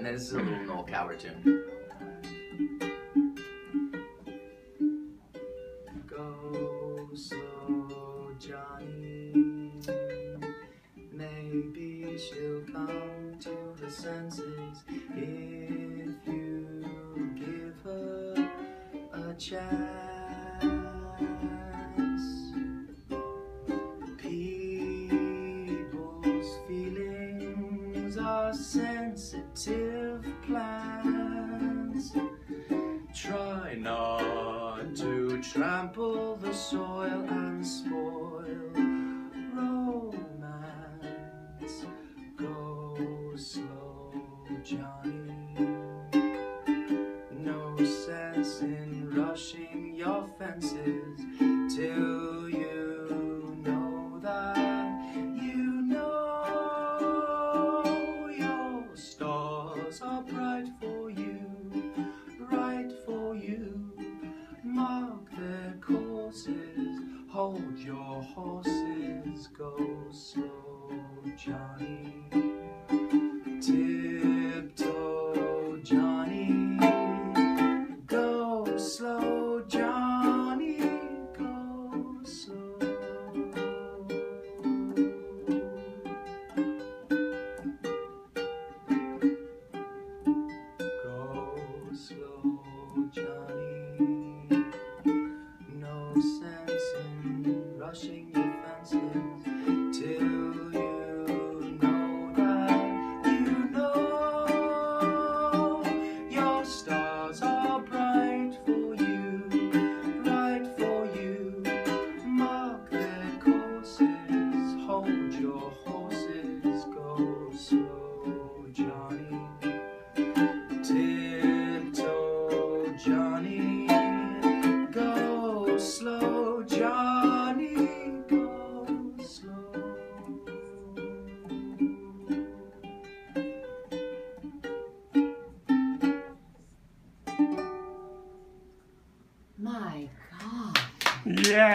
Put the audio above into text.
And then this is a little Noel Coward tune. Go slow, Johnny. Maybe she'll come to her senses if you give her a chance. People's feelings are sensitive trample the soil and spoil romance. Go slow, Johnny. No sense in rushing your fences till you Hold your horses, go slow, Johnny. pushing your fences till you know that you know your stars are bright for you, right for you. Mark their courses, hold your horse. My God. Yeah.